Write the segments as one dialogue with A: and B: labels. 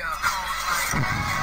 A: Yeah.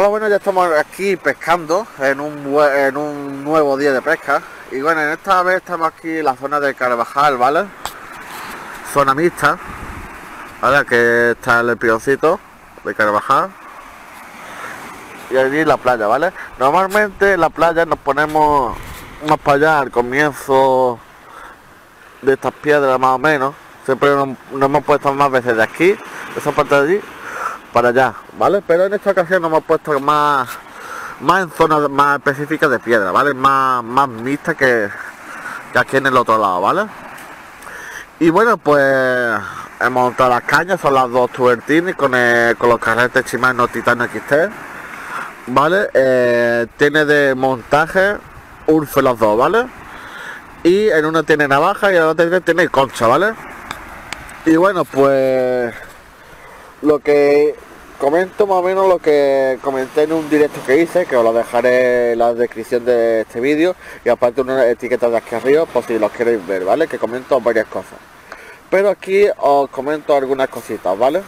A: Hola, bueno, ya estamos aquí pescando en un, en un nuevo día de pesca. Y bueno, en esta vez estamos aquí en la zona de Carvajal, ¿vale? Zona mixta, ¿vale? Que está el piloncito de Carvajal. Y allí la playa, ¿vale? Normalmente en la playa nos ponemos más para allá al comienzo de estas piedras más o menos. Siempre nos, nos hemos puesto más veces de aquí, de esa parte de allí, para allá, ¿vale? Pero en esta ocasión hemos puesto más, más en zonas más específicas de piedra, ¿vale? Más, más mixta que, que aquí en el otro lado, ¿vale? Y bueno, pues hemos montado las cañas, son las dos tubertines con, el- con los carretes Shimano Titanio XT, ¿vale? Eh, tiene de montaje Urfe los dos, ¿vale? Y en una tiene navaja y en la otra tiene concha, ¿vale? Y bueno, pues lo que comento más o menos lo que comenté en un directo que hice, que os lo dejaré en la descripción de este vídeo y aparte una etiqueta de aquí arriba por si los queréis ver, ¿vale? Que comento varias cosas. Pero aquí os comento algunas cositas, ¿vale?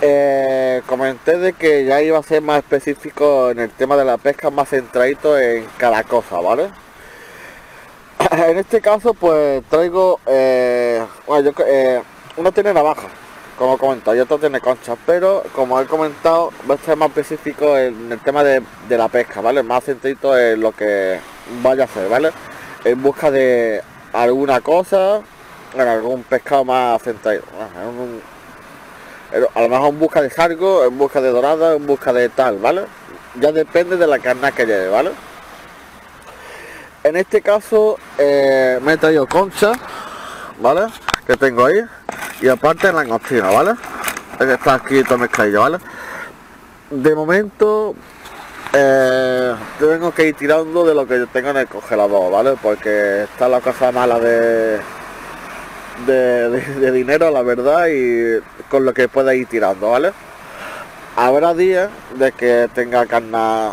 A: Eh, comenté de que ya iba a ser más específico en el tema de la pesca, más centradito en cada cosa, ¿vale? en este caso pues traigo eh, bueno, yo, eh, uno tiene navaja como he comentado y otro tiene concha pero como he comentado va a ser más específico en el tema de, la pesca vale más centrito en lo que vaya a hacer vale en busca de alguna cosa en algún pescado más centrado a lo mejor en busca de sargo en busca de dorada en busca de tal vale ya depende de la carne que lleve vale en este caso eh, me he traído concha, ¿vale? Que tengo ahí. Y aparte langostina, ¿vale? Es que está aquí todo mezcladillo, ¿vale? De momento eh, tengo que ir tirando de lo que yo tengo en el congelador, ¿vale? Porque está la cosa mala de, de, de- de dinero, la verdad, y con lo que pueda ir tirando, ¿vale? Habrá días de que tenga carne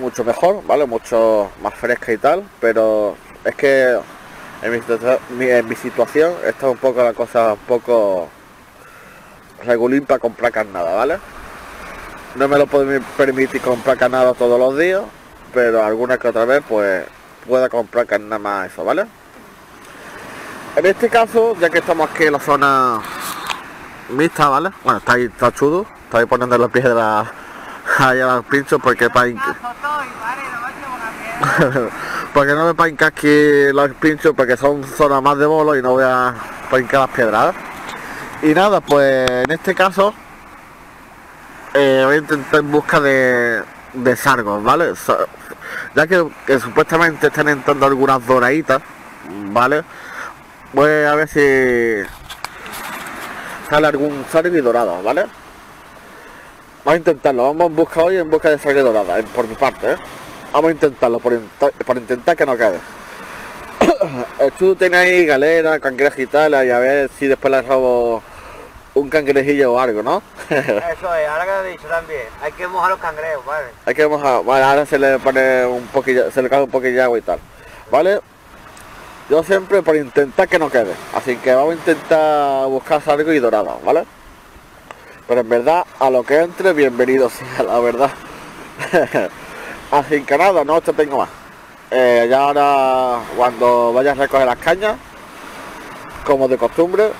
A: mucho mejor, ¿vale? Mucho más fresca y tal, pero es que en mi, situa- mi- en mi situación está un poco la cosa un poco regulín para comprar carnada, ¿vale? No me lo puedo mi- permitir comprar carnada todos los días, pero alguna que otra vez pues pueda comprar carnada más eso, ¿vale? En este caso, ya que estamos aquí en la zona mixta, ¿vale? Bueno, está ahí, está chudo, está ahí poniendo los pies de la ahí a los pinchos porque para porque no me panca aquí los pinchos porque son zonas más de bolo y no voy a pancar las piedras. Y nada, pues en este caso eh, voy a intentar en busca de, de sargos, ¿vale? Ya que, que supuestamente están entrando algunas doraditas, ¿vale? Voy a ver si sale algún sargo y dorado, ¿vale? Vamos a intentarlo, vamos en busca hoy en busca de sargo y dorada, en- por mi parte, ¿eh? Vamos a intentarlo, por, int- por intentar que no quede. Chudo tiene ahí galera, cangreja y tal, y a ver si después le robo un cangrejillo o algo, ¿no?
B: Eso es, ahora que lo he dicho también. Hay que mojar los cangrejos, ¿vale?
A: Hay que mojar, vale, ahora se le pone un poquillo, se le cae un poquillo de agua y tal, ¿vale? Yo siempre por intentar que no quede, así que vamos a intentar buscar algo y dorado, ¿vale? Pero en verdad, a lo que entre, bienvenido sea, la verdad. así que nada, no te tengo más. Eh, ya ahora, cuando vayas a recoger las cañas, como de costumbre,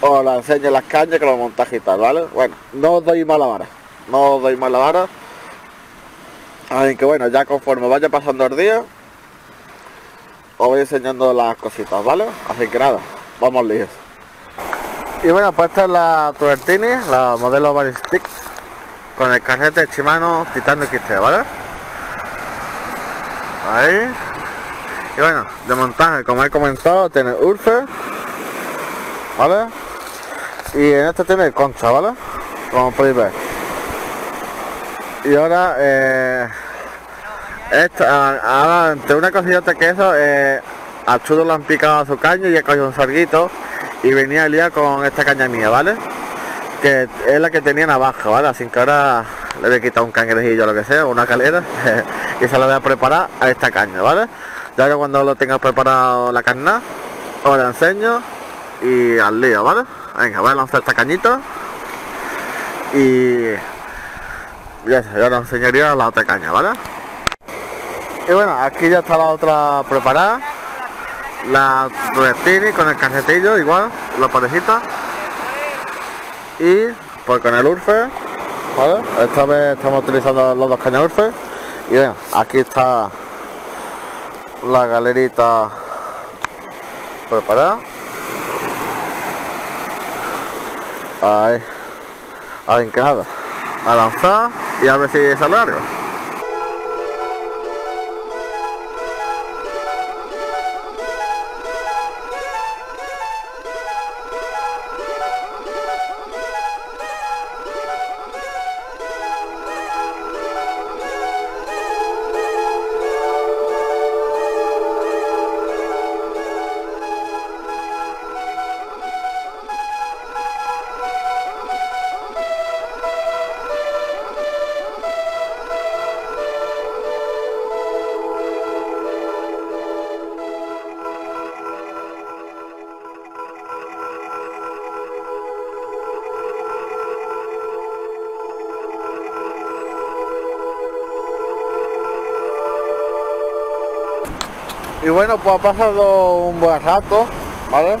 A: os la enseño las cañas que lo montaje y tal, ¿vale? Bueno, no os doy mala vara, no os doy mala vara. Así que bueno, ya conforme vaya pasando el día, os voy enseñando las cositas, ¿vale? Así que nada, vamos líos. Y bueno, pues esta es la Tubertini, la modelo Ballistic, con el carrete Shimano Titano XT, ¿vale? Ahí. Y bueno, de montaje, como he comentado, tiene Urfe, ¿vale? Y en este tiene concha, ¿vale? Como podéis ver. Y ahora, eh, esto, ah, ahora, entre una cosilla que eso, eh, al chudo lo han picado a su caño y he cogido un sarguito y venía el día con esta caña mía, ¿vale? Que es la que tenía navaja, ¿vale? Así que ahora le voy a quitar un cangrejillo o lo que sea, una calera, y se la voy a preparar a esta caña, ¿vale? Ya que cuando lo tenga preparado la carne, os la enseño y al lío, ¿vale? Venga, voy a lanzar esta cañita y ya, ya os enseñaría la otra caña, ¿vale? Y bueno, aquí ya está la otra preparada. La Restini con el casetillo igual, la parejita. Y pues con el Urfe. Esta vez estamos utilizando los dos cañas Urfe. Y bueno, aquí está la galerita preparada. Ahí. Nada. A lanzar y a ver si sale algo. Y bueno, pues ha pasado un buen rato, ¿vale?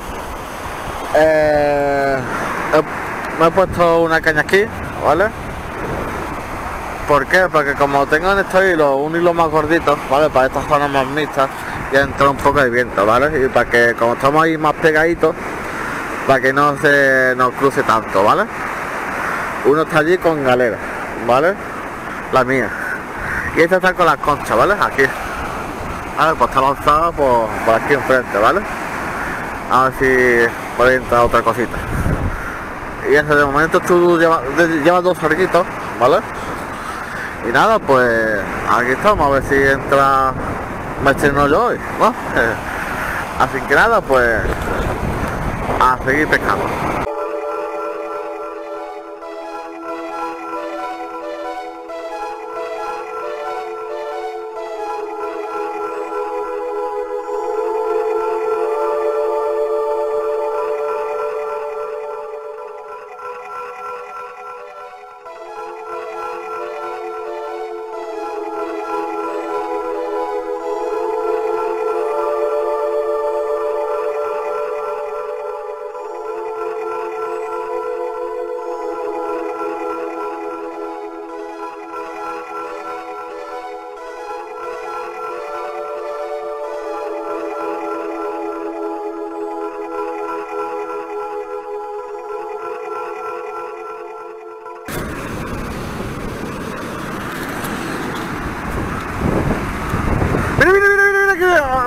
A: Eh, me he puesto una caña aquí, ¿vale? ¿Por qué? Porque como tengo en este hilo un hilo más gordito, ¿vale? Para estas zonas más mixtas, ya entra un poco de viento, ¿vale? Y para que, como estamos ahí más pegaditos, para que no se nos cruce tanto, ¿vale? Uno está allí con galera, ¿vale? La mía. Y esta está con las conchas, ¿vale? Aquí. Pues está lanzada por, por aquí enfrente, ¿vale? A ver si puede entrar otra cosita. Y ese de momento tú llevas llevas dos sarguitos, ¿vale? Y nada, pues aquí estamos, a ver si entra me estreno yo hoy, ¿no? Así que nada, pues a seguir pescando.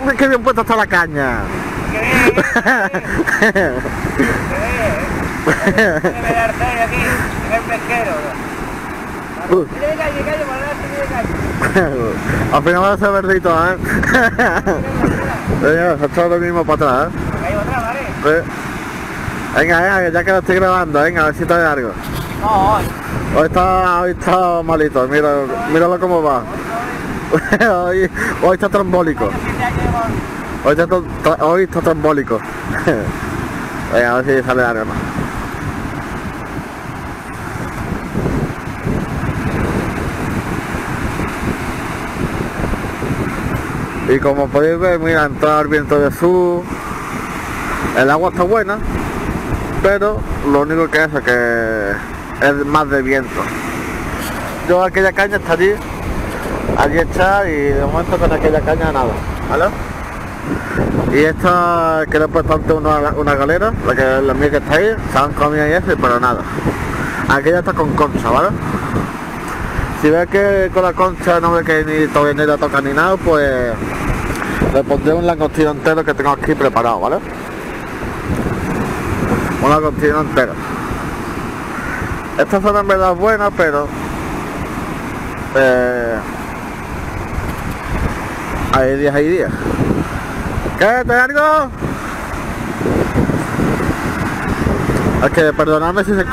A: Qué, qué bien puesta está la caña.
B: ¿Qué? ¿Qué que.
A: Al final va a ser verdito, ¿eh? Venga, se echado lo mismo para atrás,
B: otra, ¿vale?
A: ¿eh? Venga, venga, que ya que lo estoy grabando, venga, a ver si te de algo.
B: No, hoy.
A: Hoy está, hoy está malito, mira, míralo cómo va. hoy, hoy está trombólico. Hoy está, hoy está trombólico. a ver si sale algo más. Y como podéis ver, mira, entra el viento de sur. El agua está buena, pero lo único que es es que es más de viento. Yo aquella caña está allí, allí está y de momento con aquella caña nada, ¿vale? Y esta que le he puesto antes una, una galera, la que la mía que está ahí, se han comido y eso, pero nada. Aquella está con concha, ¿vale? Si ves que con la concha no ve que ni todavía ni la toca ni nada, pues le pondré un langostino entero que tengo aquí preparado, ¿vale? Un langostino entero. Esta zona en verdad es buena, pero eh, hay días, hay días. ¿Qué? ¿Te algo? Es que perdonadme si se,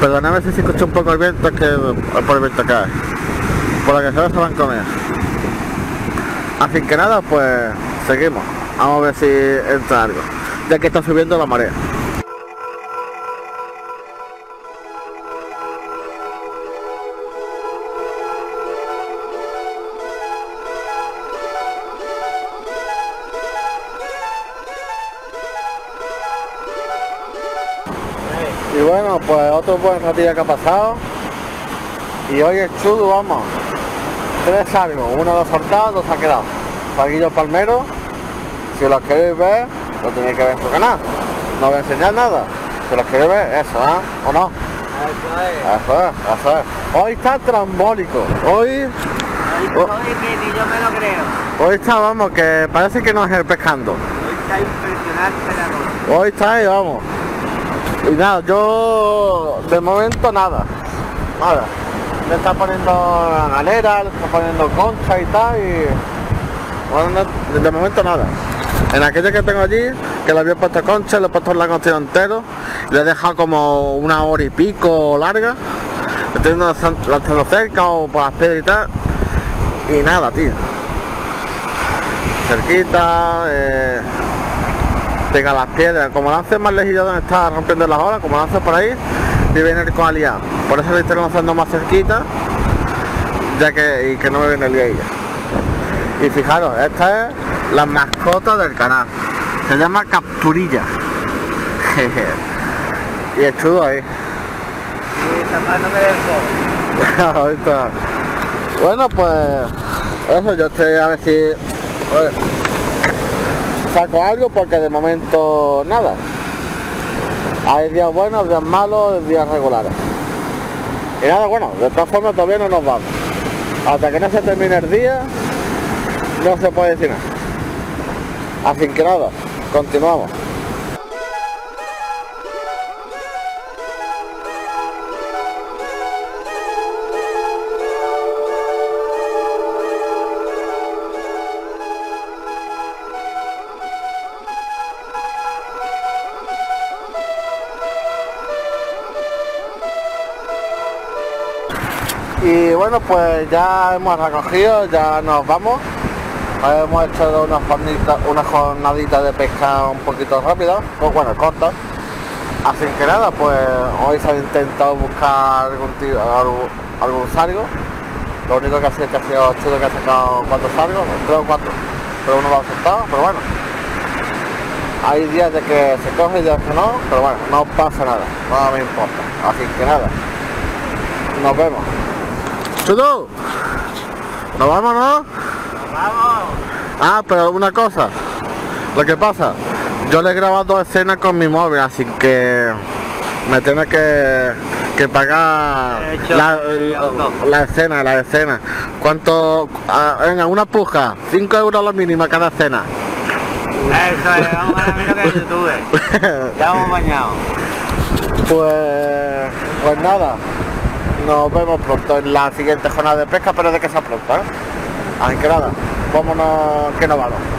A: perdonadme si se escucha un poco el viento, es que es por el viento hay. Por lo que ve se van a comer. Así que nada, pues seguimos. Vamos a ver si entra algo. Ya que está subiendo la marea. Pues otro buen ratilla que ha pasado. Y hoy es chudo, vamos. Tres algo, uno lo ha soltado, dos ha quedado. Paguillo palmero, si los queréis ver, lo tenéis que ver en su canal. No voy a enseñar nada. Si los queréis ver, eso, ¿eh? ¿O no?
B: Eso es.
A: Eso es, eso es. Hoy está trambólico. Hoy,
B: Hoy,
A: Oh.
B: hoy que ni yo me lo creo.
A: hoy está, vamos, que parece que no es el pescando.
B: Hoy está impresionante la cosa.
A: Hoy está ahí, vamos. Y nada, yo de momento nada. Nada. Le está poniendo galera, le está poniendo concha y tal y. Bueno, no- de momento nada. En aquella que tengo allí, que le había puesto concha, le he puesto el langostino entero, le he dejado como una hora y pico larga, le estoy lanzando cerca o por las piedras y tal. Y nada, tío. Cerquita, eh, pega las piedras, como lances más lejillo donde está rompiendo las olas, como lances por ahí, y viene el con aliado. Por eso le estoy lanzando más cerquita, ya que, y que no me viene el ella. Y fijaros, esta es la mascota del canal. Se llama capturilla. y es chudo ahí. Bueno, pues eso, yo estoy a ver si saco algo porque de momento nada. Hay días buenos, días malos, días regulares. Y nada, bueno, de todas formas todavía no nos vamos. Hasta que no se termine el día, no se puede decir nada. Así que nada, continuamos. Bueno, pues ya hemos recogido, ya nos vamos. Hemos hecho una jornadita, de pesca un poquito rápida, pues bueno, corta. Así que nada, pues hoy se ha intentado buscar algún, tío-. Lo único que ha sido que ha sido chulo que ha sacado cuatro sargos, tres o cuatro, pero uno lo ha soltado, pero bueno. Hay días de que se coge y días que no, pero bueno, no pasa nada, no me importa. Así que nada, nos vemos. ¡Chudo! ¿Nos vamos, no?
B: ¡Vamos!
A: Ah, pero una cosa. Lo que pasa, yo le he grabado escenas con mi móvil, así que me tiene que, que pagar la,
B: de
A: la, la escena, la escena. ¿Cuánto? ah, venga, una puja. 5 euros la mínima cada escena.
B: Eso es, vamos a que en YouTube. Ya hemos bañado.
A: pues, pues nada. Nos vemos pronto en la siguiente jornada de pesca, pero de que sea pronto, ¿eh? Así que nada, vámonos que nos vamos.